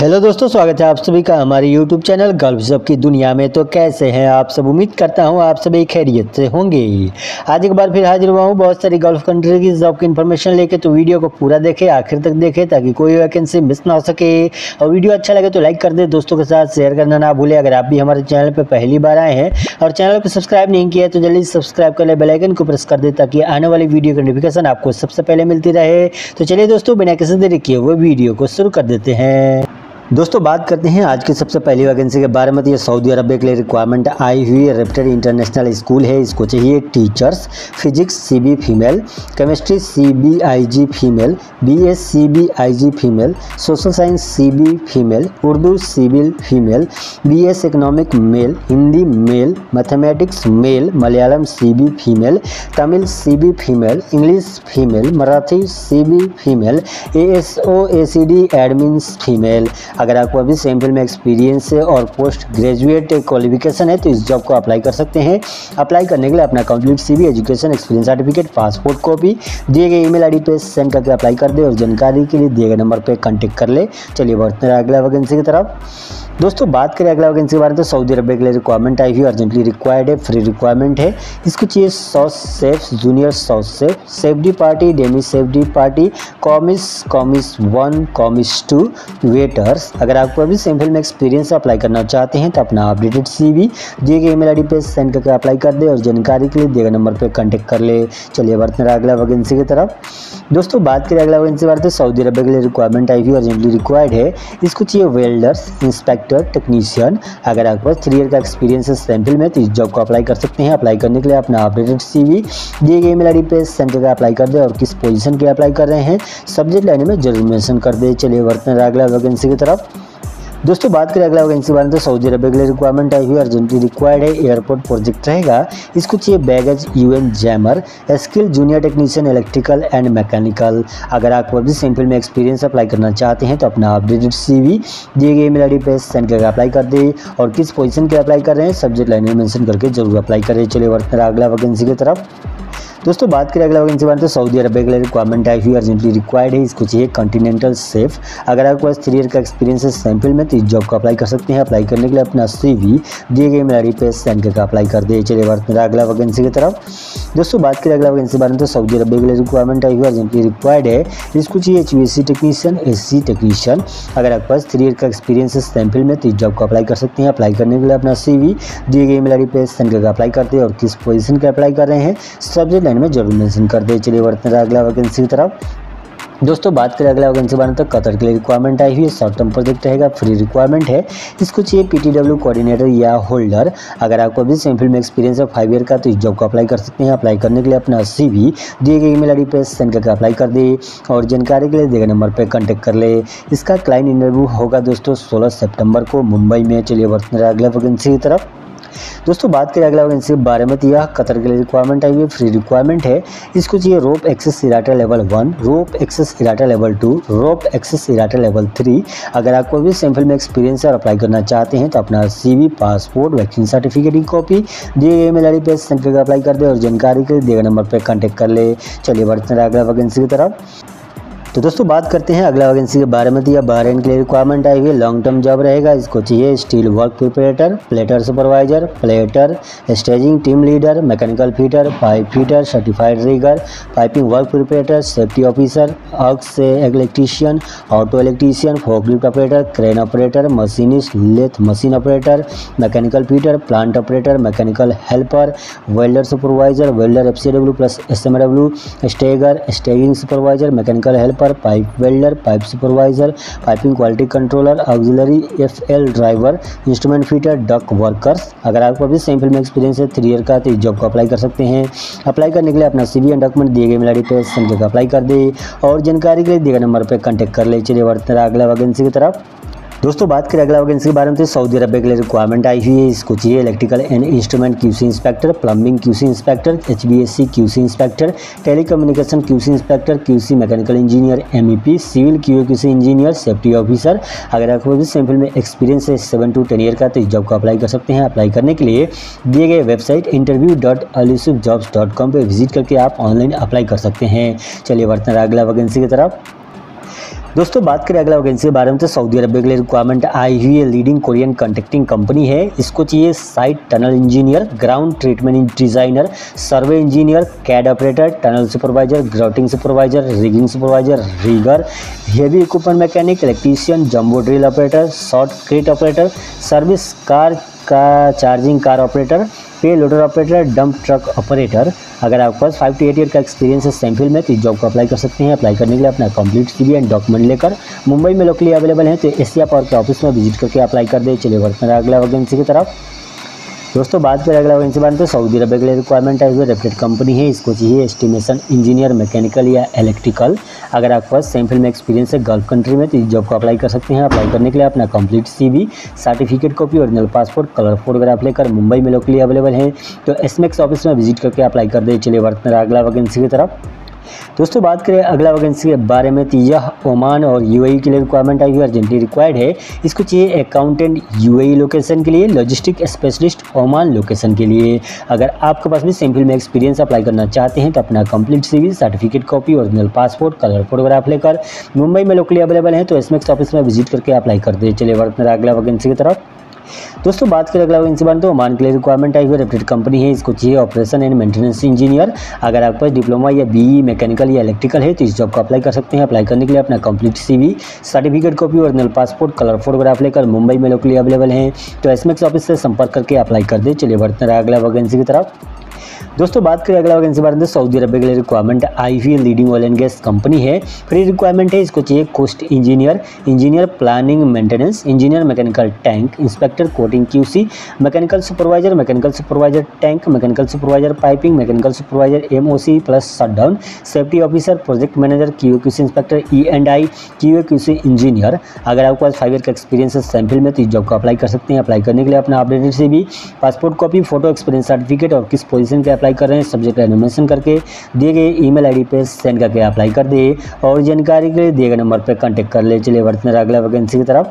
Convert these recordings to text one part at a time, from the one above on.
Hello दोस्तों, स्वागत है आप सभी का हमारे यूट्यूब चैनल गर्ल्फ जब की दुनिया में। तो कैसे हैं आप सब? उम्मीद करता हूँ आप सभी खैरियत से होंगे आज एक बार फिर हाजिर हुआ हूँ बहुत सारी गल्फ कंट्री की जॉब की इन्फॉर्मेशन लेके। तो वीडियो को पूरा देखें, आखिर तक देखें, ताकि कोई वैकेंसी मिस ना हो सके। और वीडियो अच्छा लगे तो लाइक कर दे, दोस्तों के साथ शेयर करना ना भूलें। अगर आप भी हमारे चैनल पर पहली बार आए हैं और चैनल को सब्सक्राइब नहीं किया तो जल्दी सब्सक्राइब कर ले बेलाइकन को प्रेस कर दे, ताकि आने वाली वीडियो की नोटिफिकेशन आपको सबसे पहले मिलती रहे। तो चलिए दोस्तों, बिना किसी देरी किए वो वीडियो को शुरू कर देते हैं। दोस्तों, बात करते हैं आज की सबसे पहली वैकेंसी के बारे में। तो ये सऊदी अरब के लिए रिक्वायरमेंट आई हुई है। रेप्टेड इंटरनेशनल स्कूल है। इसको चाहिए teachers physics CB female chemistry CBIG female BS CBIG female social science CB female Urdu civil female BS economic male Hindi male mathematics male Malayalam CB female Tamil CB female English female Marathi CB female ASO ACD admins female अगर आपको अभी same field में experience है और post graduate qualification है तो इस job को अप्लाई कर सकते हैं। अप्लाई करने के लिए अपना complete CV education experience certificate passport copy दिए गए ईमेल आईडी पे सेंड करके अप्लाई कर दे और जानकारी के लिए दिए गए नंबर पर कॉन्टेक्ट कर ले। चलिए बढ़ते हैं अगला वैकेंसी की तरफ़। दोस्तों, बात करें अगला वैकेंसी के बारे में तो सऊदी अरब के लिए रिक्वायरमेंट आई हुई अर्जेंटली रिक्वायर्ड है फ्री रिक्वायरमेंट है। इसको चाहिए sous chef junior sous chef safety party demi safety party commis commis one commis two waiters अगर आपको अभी सेम में एक्सपीरियंस अप्लाई करना चाहते हैं तो अपना अपडेटेड सी वी दिए गए ईमेल आई पे सेंड करके अप्लाई कर दे और जानकारी के लिए दिए गए नंबर पर कॉन्टेक्ट कर ले। चलिए बढ़ते हैं अगला वैकेंसी की तरफ़। दोस्तों, बात करें अगला वैकेंसी के बारे तो सऊदी अरब के लिए रिक्वायरमेंट आई हुई अर्जेंटली रिक्वायर्ड है। इसको चाहिए वेल्डर्स इंस्पेक्टर इंस्पेक्टर टेक्नीशियन अगर आपके पास थ्री ईयर का एक्सपीरियंस है सैंपल में तो इस जॉब को अप्लाई कर सकते हैं। अप्लाई करने के लिए अपना अपडेटेड सीवी दिए गए मेल आई डी पे सेंड करके अप्लाई कर दें और किस पोजीशन के अप्लाई कर रहे हैं। सब्जेक्ट लाइन में ज़रूर मैंशन कर दे। चलिए वर्तमान अगला वैकेंसी की तरफ़। दोस्तों, बात करें अगला वैकेंसी बारे में तो सऊदी अरब के लिए रिक्वायरमेंट आई हुई अर्जेंटली रिक्वायर्ड है एयरपोर्ट प्रोजेक्ट रहेगा। इसको चाहिए baggage UN jammer skill junior technician electrical and mechanical अगर आप अभी सिंपल में एक्सपीरियंस अप्लाई करना चाहते हैं तो अपना अपडेटेड सीवी दिए गए ईमेल आईडी पे सेंड करके अप्लाई कर दे। और किस पोजीशन के अप्लाई कर रहे हैं सब्जेक्ट लाइन में मैंशन करके ज़रूर अप्लाई करें। चलिए बढ़ते अगला वैकेंसी की तरफ़। दोस्तों, बात करें अगला वैकेंसी बारे तो सऊदी अरब के लिए रिक्वायरमेंट आई हुई अर्जेंटली रिक्वायर्ड है। इसको चाहिए कॉन्टिनेंटल सेफ़ अगर आपके पास थ्री ईयर का एक्सपीरियंस है सैंपल में तो इस जॉब को अप्लाई कर सकते हैं। अप्लाई करने के लिए अपना सी वी दिए गए मेल आई सेंड करके अप्लाई कर दे चलिए बात मेरा अगला वैकेंसी की तरफ़। दोस्तों, बात करें अगला वैकेंसी बारे में तो सऊदी अरब के लिए रिक्वायरमेंट आई हुई अर्जेंटली रिक्वायर्ड है। इसको चाहिए H V technician S technician अगर आपके पास थ्री ईयर का एक्सपीरियंस है सैंपल में तो इस जॉब को अप्लाई कर सकते हैं। अप्लाई करने के लिए अपना सी वी दिए गए आई पे सेंड करके अप्लाई करते हैं और किस पोजिशन के अप्लाई कर रहे हैं? सब्जेक्ट लाइन में ज़रूर मेंशन कर दे, चलिए बढ़ते हैं अगला वैकेंसी की तरफ़। दोस्तों, बात करें अगला वैकेंसी बारे तो कतर के लिए रिक्वायरमेंट आई हुई है। शॉर्ट टर्म प्रोजेक्ट रहेगा फ्री रिक्वायरमेंट है। इसको चाहिए पीटीडब्ल्यू कोऑर्डिनेटर या होल्डर अगर आपको अभी सेम फ़ील्ड में एक्सपीरियंस है फाइव ईयर का तो इस जॉब को अप्लाई कर सकते हैं। अप्लाई करने के लिए अपना सी वी दिए गए ईमेल आईडी पे सेंड करके अप्लाई कर दे और जानकारी के लिए दिए गए नंबर पर कॉन्टैक्ट कर ले। इसका क्लाइंट इंटरव्यू होगा दोस्तों, सोलह सेप्टेम्बर को मुंबई में। चलिए बढ़ते अगला वैकेंसी की तरफ़। दोस्तों, बात करें अगला वैकेंसी बारे में तो यह कतर के लिए रिक्वायरमेंट आई हुई फ्री रिक्वायरमेंट है। इसको चाहिए rope access IRATA level one rope access IRATA level two rope access IRATA level three अगर आपको भी सैंपल में एक्सपीरियंस है और अप्लाई करना चाहते हैं तो अपना सी पासपोर्ट वैक्सीन सर्टिफिकेट की कॉपी दिए गए मेल आई पे सेंटर का अप्लाई कर दे और जानकारी के लिए दिए नंबर पर कॉन्टैक्ट कर ले। चलिए बढ़ते हैं अगला वैकेंसी की तरफ़। तो दोस्तों, बात करते हैं अगला वैकेंसी के बारे में। तो यह बहरेन के लिए रिक्वायरमेंट आई हुई है। लॉन्ग टर्म जॉब रहेगा। इसको चाहिए steel work preparator plater supervisor plater staging team leader mechanical fitter pipe fitter certified rigger piping work preparator safety officer aux electrician auto electrician forklift operator crane operator machinist lathe machine operator mechanical fitter plant operator mechanical helper welder supervisor welder F plus SMW stager staging supervisor mechanical helper pipe welder, pipe supervisor, piping quality controller auxiliary F L driver instrument fitter duct workers अगर आपको अभी same field में experience है three year का तो इस job को apply कर सकते हैं। अप्लाई करने के लिए अपना सी एंड डॉक्यूमेंट दिए गए मेल आई पे सेंटर अप्लाई कर दे। और जानकारी के लिए दिए गए नंबर पर कॉन्टैक्ट कर ले। चलिए बढ़ते अगला वैकेंसी की तरफ़। दोस्तों, बात करें अगला वैकेंसी के बारे में तो सऊदी अरब के लिए रिक्वायरमेंट आई हुई है। इसको चाहिए electrical and instrument QC inspector, plumbing QC inspector H B S C QC inspector, telecommunication QC inspector, QC mechanical engineer MEP civil Q QC engineer, safety officer. अगर आपको सैंपल में एक्सपीरियंस है सेवन टू टेन ईयर का तो इस job को apply कर सकते हैं। अप्लाई करने के लिए दिए गए वेबसाइट इंटरव्यू डॉट अलिसुफ जॉब्स डॉट कॉम पर विज़िट करके आप ऑनलाइन अप्लाई कर सकते हैं। चलिए बढ़ते हैं अगला वैकेंसी की तरफ़। दोस्तों, बात करें अगला वैकेंसी के बारे में तो सऊदी अरब के लिए रिक्वायरमेंट आई हुई है लीडिंग कोरियन कंटेक्टिंग कंपनी है। इसको चाहिए site tunnel engineer ground treatment designer survey engineer CAD operator tunnel supervisor grouting supervisor rigging supervisor rigger heavy equipment mechanic electrician jumbo drill operator shotcrete operator service car का charging car operator pay loader operator dump truck operator अगर आपके पास five to eight year का experience है same field में तो इस job को अप्लाई कर सकते हैं। अप्लाई करने के लिए अपना कंप्लीट सी एंड डॉक्यूमेंट लेकर मुंबई में लोकली अवेलेबल है तो एशिया पावर के ऑफ़िस में विज़िट करके अप्लाई कर दे। चलिए वर्क मेरा अगला वैकेंसी की तरफ़। दोस्तों, बात करें अगला वैकेंसी बात तो सऊदी अरब के लिए रिक्वायरमेंट है। रेप्टेड कंपनी है, इसको चाहिए एस्टिमेशन इंजीनियर मैकेनिकल या इलेक्ट्रिकल अगर आपके पास सेम फ़ील्ड में एक्सपीरियंस है गल्फ कंट्री में तो इस जॉब को अप्लाई कर सकते हैं। अप्लाई करने के लिए अपना complete CV certificate copy original passport colour photograph लेकर मुंबई में लोकली अवेलेबल है। तो एसमेक्स ऑफ़िस में विज़िट करके अप्लाई कर दे। चलिए वर्त मेरा अगला वैकेंसी की तरफ़। दोस्तों, बात करें अगला वैकेंसी के बारे में तो यह ओमान और यूएई के लिए रिक्वायरमेंट आई हुई अर्जेंटली रिक्वायर्ड है। इसको चाहिए अकाउंटेंट यूएई लोकेशन के लिए लॉजिस्टिक स्पेशलिस्ट ओमान लोकेशन के लिए। अगर आपके पास भी सिंपल में एक्सपीरियंस अप्लाई करना चाहते हैं तो अपना complete CV certificate copy original passport colour photograph लेकर मुंबई में लोकली अवेलेबल है तो एसमेक्स ऑफ़िस में विज़िट करके अप्लाई कर दे। चलिए मेरा अगला वैकेंसी की तरफ़। दोस्तों, बात करें अगला वैकेंसी बार तो ओमान के लिए रिक्वायरमेंट आई हुई रेप्टेड कंपनी है। इसको चाहिए ऑपरेशन एंड मेंटेनेंस इंजीनियर अगर आपके पास डिप्लोमा या बीई मैकेनिकल या इलेक्ट्रिकल है तो इस जॉब को अप्लाई कर सकते हैं। अप्लाई करने के लिए अपना complete CV certificate copy original passport colour photograph लेकर मुंबई में लोकली अवेलेबल हैं। तो एसमेक्स ऑफ़िस से संपर्क करके अप्लाई कर दे। चलिए बढ़ते रहा अगला वैकेंसी की तरफ़। दोस्तों, बात करें अगला वैकेंसी बारे में सऊदी अरब के लिए रिक्वायरमेंट आई हुई leading oil and gas company है। फ्री रिक्वायरमेंट है, इसको चाहिए cost engineer engineer planning maintenance engineer mechanical tank inspector coating QC mechanical supervisor mechanical supervisor tank mechanical supervisor piping mechanical supervisor MOC plus shutdown safety officer project manager Q QC inspector E and I Q QC engineer अगर आपके पास five year का experience है sample में तो इस job को apply कर सकते हैं। अप्लाई करने के लिए अपना अपडेटेड से भी passport copy photo experience certificate और किस पोजीशन के अप्लाई कर रहे हैं सब्जेक्ट एनिमेशन करके, दिए गए ईमेल आईडी पे सेंड करके अप्लाई कर दे और जानकारी के लिए दिए गए नंबर पर कॉन्टैक्ट कर ले, चलिए मेरा अगला वैकेंसी की तरफ़।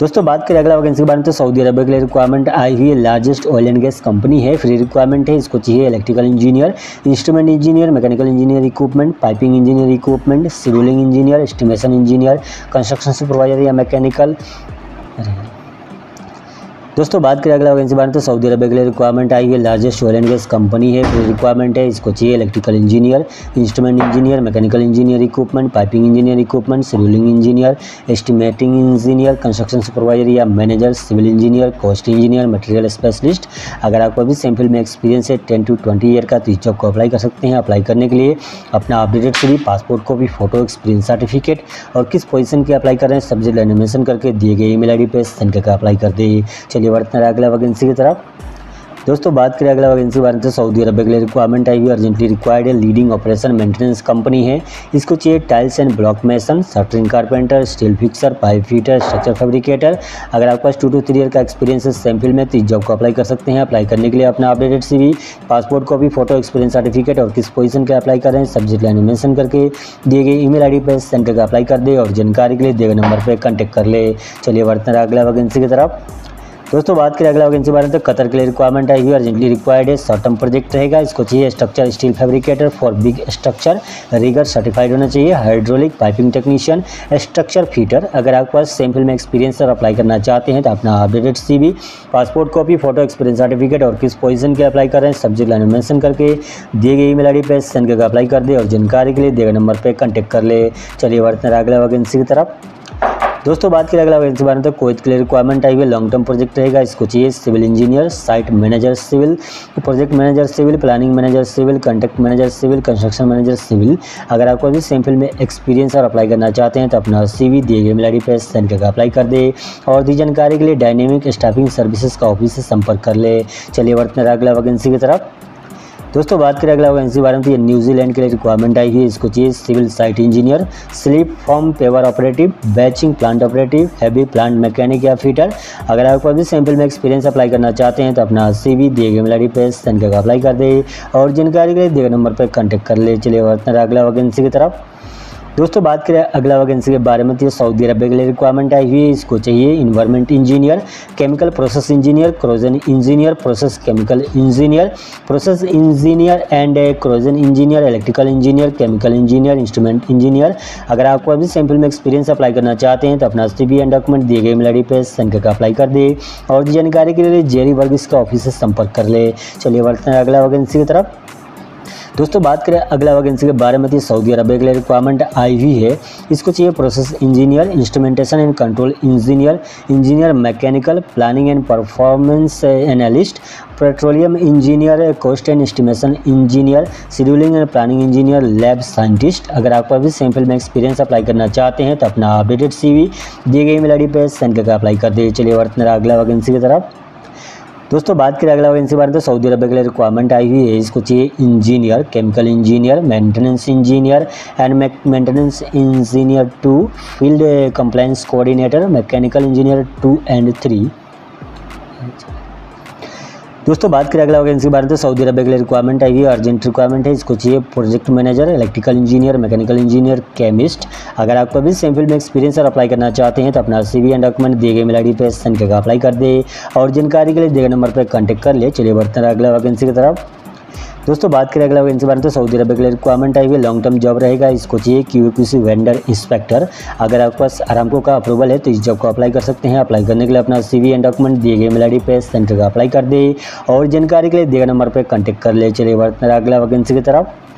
दोस्तों, बात करें अगला वैकेंसी के बारे में तो सऊदी अरब के लिए रिक्वायरमेंट आई हुई largest oil and gas company है फ्री रिक्वायरमेंट है, इसको चाहिए electrical engineer instrument engineer mechanical engineer equipment piping engineer equipment civil engineer estimation engineer construction supervisor या मैकेनिकल दोस्तों, बात करें अगला वैकेंसी बारे तो सऊदी अरब के लिए रिक्वायरमेंट आई है largest oil and gas company है। फिर रिक्वायरमेंट है, इसको चाहिए electrical engineer instrument engineer mechanical engineer equipment piping engineer equipment civil engineer estimating engineer construction supervisor या manager civil engineer cost engineer material specialist अगर आपको अभी सिंपल में एक्सपीरियंस है टेन टू ट्वेंटी ईयर का तो इस जॉब को अप्लाई कर सकते हैं। अप्लाई करने के लिए अपना अपडेटेड से भी पासपोर्ट को भी फ़ोटो एक्सपीरियंस सर्टिफिकेट और किस पोजीशन के अप्लाई कर रहे हैं सब्जेक्ट एनिमेशन करके दिए गए ईमेल आईडी पे सेंड करके अप्लाई कर दे। चलिए बढ़ते हैं अगला वैकेंसी की तरफ़। दोस्तों, बात करें अगला वैकेंसी बारे में सऊदी अरब के लिए रिक्वायरमेंट आई हुई अर्जेंटली रिक्वायर्ड है लीडिंग ऑपरेशन मेंटेनेंस कंपनी है। इसको चाहिए tiles and block mason shuttering carpenter steel fixer pipe fitter structure fabricator अगर आपके पास टू टू थ्री ईयर का एक्सपीरियंस है सैंपल में तो इस जॉब को अप्लाई कर सकते हैं। अप्लाई करने के लिए अपना updated C passport copy photo experience certificate और किस पोजीशन के अप्लाई करें सब्जेक्ट लाइन मेंशन करके दिए गए ईमेल आईडी पर सेंटर का अप्लाई कर दे और जानकारी के लिए दिए गए नंबर पर कॉन्टैक्ट कर ले। चलिए बढ़ते हैं अगला वैकेंसी की तरफ़। दोस्तों, बात करें अगला वैकेंसी बारे में तो कतर के लिए रिक्वायरमेंट आई हुई। अर्जेंटली रिक्वायर्ड है शॉर्ट टर्म प्रोजेक्ट रहेगा। इसको चाहिए structure steel fabricator for big structure rigger certified होना चाहिए। Hydraulic piping technician structure fitter अगर आपके पास सेम फ़ील्ड में एक्सपीरियंस और अप्लाई करना चाहते हैं तो अपना updated C passport copy photo experience certificate और किस पोजिशन के अप्लाई कर रहे हैं सब्जेक्ट लाइन मेंशन करके दिए गए ईमेल आईडी पे सेंड अप्लाई कर दे और जानकारी के लिए दिए गए नंबर पर कॉन्टैक्ट कर ले। चलिए बढ़ते हैं अगला वैकेंसी की तरफ़। दोस्तों, बात करें अगला वैकेंसी बारे में तो कोई के लिए रिक्वायरमेंट आई हुई लॉन्ग टर्म प्रोजेक्ट रहेगा, इसको चाहिए civil engineer site manager civil project manager civil planning manager civil contact manager civil construction manager civil अगर आपको भी सेम फ़ील्ड में एक्सपीरियंस और अप्लाई करना चाहते हैं तो अपना सी वी दिए गए मेल पे सेंड करके अप्लाई कर दे। और दी जानकारी के लिए डायनेमिक स्टाफिंग सर्विसेज़ का ऑफ़िस से संपर्क कर ले। चलिए हैं अगला वैकेंसी की तरफ़। दोस्तों, बात करें अगला वैकेंसी बारे में तो ये न्यूजीलैंड के लिए रिक्वायरमेंट आई है, इसको चाहिए civil site engineer slip form paver operative batching plant operative heavy plant mechanic या फिटर अगर आपको अभी सैंपल में एक्सपीरियंस अप्लाई करना चाहते हैं तो अपना सी वी दिए गए मिलाडी पे सेंड करके अप्लाई कर दे। और जानकारी के लिए दिए नंबर पर कॉन्टैक्ट कर ले। चलिए अगला वैकेंसी की तरफ़। दोस्तों, बात करें अगला वैकेंसी के बारे में तो सऊदी अरब के लिए रिक्वायरमेंट आई हुई है। इसको चाहिए environment engineer chemical process engineer corrosion engineer process chemical engineer process engineer and corrosion engineer electrical engineer chemical engineer instrument engineer अगर आपको अभी सैंपल में एक्सपीरियंस अप्लाई करना चाहते हैं तो अपना सी एंड डॉक्यूमेंट दिए गए मेल पे सेंड का अप्लाई कर दे और जानकारी के लिए जेरी वर्ग इसका ऑफ़िस से संपर्क कर ले। चलिए बढ़ते हैं अगला वैकेंसी की तरफ़। दोस्तों, बात करें अगला वैकेंसी के बारे में। तो सऊदी अरब के लिए रिक्वायरमेंट आई हुई है। इसको चाहिए process engineer instrumentation and control engineer engineer mechanical planning and performance analyst petroleum engineer cost and estimation engineer scheduling and planning engineer lab scientist अगर आपको अभी सैंपल में एक्सपीरियंस अप्लाई करना चाहते हैं तो अपना अपडेटेड सी दिए गए मेल आई डी पे सेंड करके अप्लाई कर दिए चलिए, वर्तमान अगला वैकेंसी की तरफ़। दोस्तों, बात करें अगला वैकेंसी बारे तो सऊदी अरब के लिए रिक्वायरमेंट आई हुई है। इसको चाहिए engineer chemical engineer maintenance engineer and maintenance engineer two field compliance coordinator mechanical engineer two and three दोस्तों, बात करें अगला वैकेंसी के बारे तो सऊदी अरब के लिए रिक्वायरमेंट आई हुई अर्जेंट रिक्वायरमेंट है। इसको चाहिए project manager electrical engineer mechanical engineer chemist अगर आपको अभी सेम फ़ील्ड में एक्सपीरियंस और अप्लाई करना चाहते हैं तो अपना सी एंड डॉक्यूमेंट दिए गए मेल आई पे सेंड करके अप्लाई कर दे। और जानकारी के लिए दिए नंबर पर कॉन्टेक्ट कर ले। चलिए बढ़ते हैं अगला वैकेंसी की तरफ़। दोस्तों, बात करें अगला वैकेंसी बारे तो सऊदी अरब के लिए रिक्वायरमेंट आई हुई लॉन्ग टर्म जॉब रहेगा। इसको चाहिए क्यू सी वेंडर इंस्पेक्टर अगर आपके पास आरामको का अप्रूवल है तो इस जॉब को अप्लाई कर सकते हैं। अप्लाई करने के लिए अपना सीवी एंड डॉक्यूमेंट दिए गए मेल आई पे सेंटर का अप्लाई कर दे। और जानकारी के लिए दिए नंबर पर कॉन्टेक्ट कर ले। चलिए अगला वैकेंसी की तरफ़।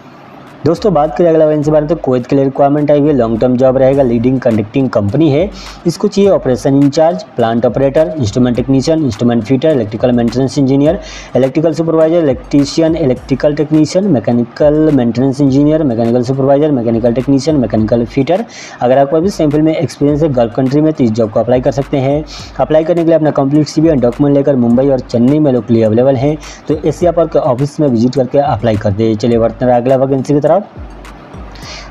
दोस्तों, बात करें अगला वैकेंसी बारे तो कोविड के लिए रिक्वायरमेंट आई हुई है लॉन्ग टर्म जॉब रहेगा लीडिंग कंडक्टिंग कंपनी है। इसको चाहिए operation in charge plant operator instrument technician instrument fitter electrical maintenance engineer electrical supervisor electrician electrical technician mechanical maintenance engineer mechanical supervisor mechanical technician mechanical fitter अगर आपको अभी sample में experience है gulf country में तो इस जॉब को apply कर सकते हैं। अप्लाई करने के लिए अपना कंप्लीट सी और डॉक्यूमेंट लेकर मुंबई और चेन्नई में लोग अवेलेबल हैं। तो एशिया पर ऑफ़िस में विज़िट करके अप्लाई कर दे। चलिए बढ़ते हैं, अगला वैकेंसी की तरफ़।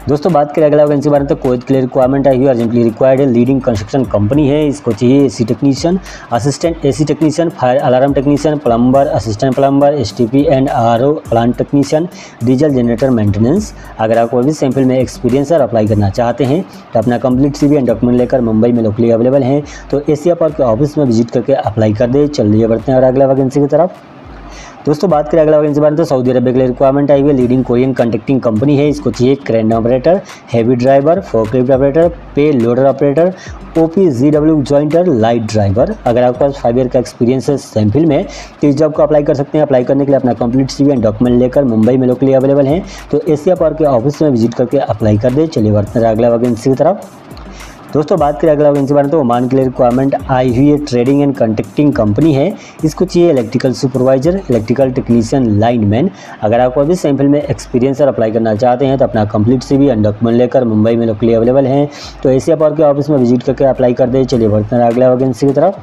दोस्तों, बात करें अगला वैकेंसी बारे में तो कोविड के लिए रिक्वायरमेंट आई हुई अर्जेंटली रिक्वायर्ड है लीडिंग कंस्ट्रक्शन कंपनी है, इसको चाहिए AC technician assistant AC technician fire alarm technician plumber assistant plumber S and R plant technician diesel generator maintenance अगर आपको अभी सैंपल में एक्सपीरियंस और अप्लाई करना चाहते हैं तो अपना कंप्लीट सी एंड डॉक्यूमेंट लेकर मुंबई में लोकली अवेलेबल हैं। तो एशिया पार्क के ऑफ़िस में विज़िट करके अप्लाई कर दे, चलिए बढ़ते हैं और अगला वैकेंसी की तरफ़। दोस्तों, बात करें अगला वैकेंसी बारे में तो सऊदी अरब के लिए रिक्वायरमेंट आई हुई लीडिंग कोरियन कंडक्टिंग कंपनी है। इसको चाहिए crane operator heavy driver forklift operator pay loader operator O P G W jointer light driver अगर आपके पास फाइव ईयर का एक्सपीरियंस है सैंपल में तो इस जॉब को अप्लाई कर सकते हैं। अप्लाई करने के लिए अपना कंप्लीट सी एंड डॉक्यूमेंट लेकर मुंबई में लोकली अवेलेबल हैं। तो एशिया पार्क के ऑफ़िस में विज़िट करके अप्लाई कर दे। चलिए हैं अगला वैकेंसी की तरफ़। दोस्तों, बात करें अगला वैकेंसी बारे में तो ओमान के लिए रिक्वायरमेंट आई हुई है ट्रेडिंग एंड कंट्रेक्टिंग कंपनी है। इसको चाहिए electrical supervisor electrical technician lineman अगर आपको अभी सैंपल में एक्सपीरियंस और अप्लाई करना चाहते हैं तो अपना कंप्लीट सी भी डॉक्यूमेंट लेकर मुंबई में लोकली अवेलेबल हैं। तो एशिया पावर के ऑफ़िस में विज़िट करके अप्लाई कर दे। चलिए, बढ़ते हैं अगला वैकेंसी की तरफ़।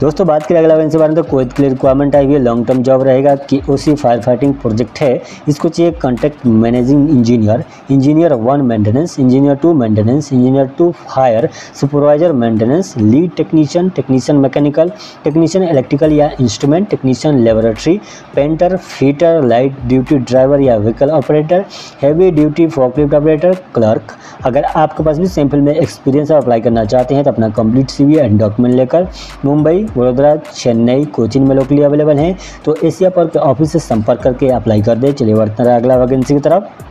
दोस्तों, बात करें अगला वैकेंसी बारे में तो कोविड के लिए रिक्वायरमेंट आई हुई है लॉन्ग टर्म जॉब रहेगा कि O C fire fighting project है। इसको चाहिए contact managing engineer engineer one maintenance engineer two maintenance engineer two fire supervisor maintenance lead technician technician mechanical technician electrical या instrument technician laboratory painter fitter light duty driver या vehicle operator heavy duty forklift operator clerk अगर आपके पास भी sample में experience apply करना चाहते हैं तो अपना कंप्लीट सीवी एंड डॉक्यूमेंट लेकर मुंबई वडोदरा, चेन्नई, कोचिन में लोकली अवेलेबल हैं। तो एशिया पर ऑफ़िस से संपर्क करके अप्लाई कर दें। चलिए बढ़ते हैं अगला वैकेंसी की तरफ़।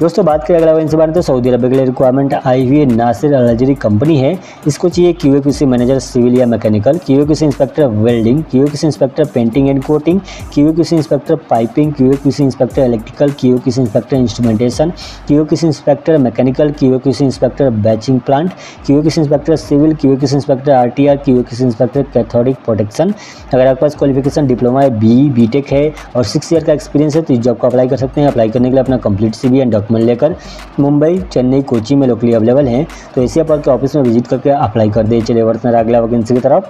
दोस्तों बात करें अगला वैकेंसी बारे तो सऊदी अरब के लिए रिक्वायरमेंट आई हुई नासिर अलजरी कंपनी है इसको चाहिए क्यू मैनेजर सिविल या mechanical Q inspector welding Q inspector painting and coating Q inspector piping Q inspector electrical Q inspector instrumentation Q inspector mechanical Q inspector batching plant Q inspector civil Q inspector R T R Q inspector cathodic protection अगर आपके पास qualification diploma है B B tech है और six year का experience है तो इस जॉब को अप्लाई कर सकते हैं अप्लाई करने के लिए अपना कंप्लीट सी एंड डॉक्यूमेंट लेकर मुंबई, चेन्नई, कोची में लोकली अवेलेबल हैं। तो इसी पर के ऑफ़िस में विज़िट करके अप्लाई कर दिए चलिए, वर्तमान अगला वैकेंसी की तरफ़।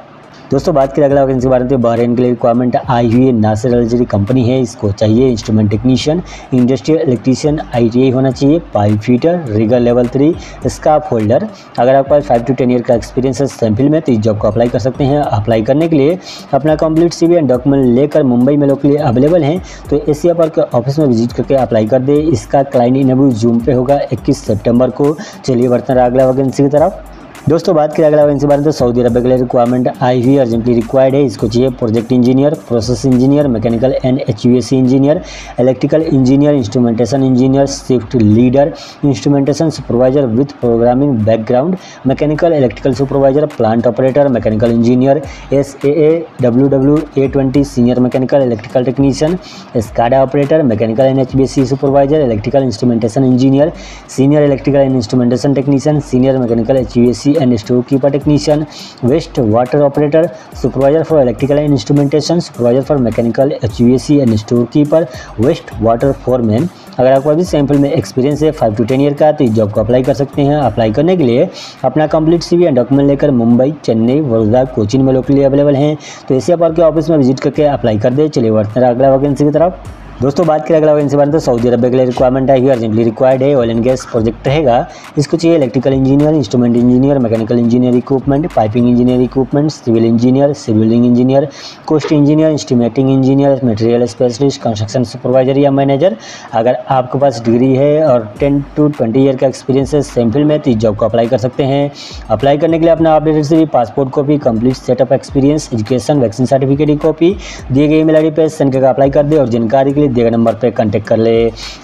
दोस्तों, बात करें अगला वैकेंसी के बारे में तो के लिए रिक्वायरमेंट आई हुई है। नासिर अलजरी कंपनी है, इसको चाहिए इंस्ट्रूमेंट टेक्नीशियन इंडस्ट्रियल इलेक्ट्रीशियन आई होना चाहिए pipe fitter rigger level three scaffolder अगर आपके पास फाइव टू टेन ईयर का एक्सपीरियंस है सैंपल में तो इस जॉब को अप्लाई कर सकते हैं। अप्लाई करने के लिए अपना कंप्लीट सी एंड डॉक्यूमेंट लेकर मुंबई में लोग के लिए अवेलेबल हैं तो एशिया पर ऑफ़िस में विज़िट करके अप्लाई कर दे। इसका क्लाइंट इंटरव्यू जूम पे होगा, इक्कीस सेप्टेम्बर को। चलिए, बढ़ते हैं अगला वैकेंसी की तरफ़। दोस्तों, बात करें अगला वैकेंसी बारे में तो सऊदी अरब के लिए रिक्वायरमेंट आई हुई अर्जेंटली रिक्वायर्ड है। इसको चाहिए project engineer process engineer mechanical and H engineer electrical engineer instrumentation engineer shift leader instrumentation supervisor with programming background mechanical electrical supervisor plant operator mechanical engineer S A A W W A twenty senior mechanical electrical technician SCADA operator mechanical and H B C supervisor electrical instrumentation engineer senior electrical and instrumentation technician senior mechanical H B C and storekeeper technician, waste water operator, supervisor for electrical and instrumentation, supervisor for mechanical HVAC and storekeeper, waste water foreman. अगर आपको अभी sample में experience है five to ten year का तो इस job को apply कर सकते हैं। अप्लाई करने के लिए अपना कंप्लीट सी एंड डॉक्यूमेंट लेकर मुंबई चेन्नई वडोदरा कोचिन में लोग के लिए अवेलेबल हैं। तो एशिया पार्क के ऑफ़िस में विज़िट करके अप्लाई कर दे। चलिए अगला वैकेंसी की तरफ़। दोस्तों, बात करें अगला वैकेंसी बारे तो सऊदी अरब के लिए रिक्वायरमेंट है। अर्जेंटली रिक्वायर्ड है। ऑयल एंड गैस प्रोजेक्ट रहेगा। इसको चाहिए electrical engineer instrument engineer mechanical engineer equipment piping engineer equipment civil engineer सिविलिंग engineer cost engineer estimating engineer material specialist construction supervisor या मैनेजर अगर आपके पास डिग्री है और टेन टू ट्वेंटी ईयर का एक्सपीरियंस है सैंपल में तो इस जॉब को अप्लाई कर सकते हैं। अप्लाई करने के लिए अपना अपडेटेड से passport copy complete setup experience education vaccine certificate की कॉपी दिए गए ईमेल आई पे सेंड करके अप्लाई कर दे और जानकारी के लिए दिए नंबर पर कॉन्टेक्ट कर ले।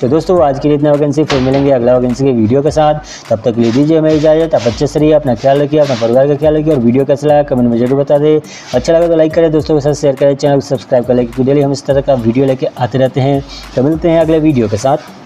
तो दोस्तों, आज के लिए इतना वैकेंसी फिर मिलेंगे अगला वैकेंसी के वीडियो के साथ। तब तक ले दीजिए हमें इजाज़त, आप अच्छे से रहिए, अपना ख्याल रखिए, अपना परिवार का ख्याल रखिए और वीडियो कैसा लगा कमेंट में ज़रूर बता दें। अच्छा लगा तो लाइक करें, दोस्तों के साथ शेयर करें चैनल को सब्सक्राइब कर क्योंकि डेली हम इस तरह का वीडियो लेके आते रहते हैं। तो मिलते हैं अगले वीडियो के साथ।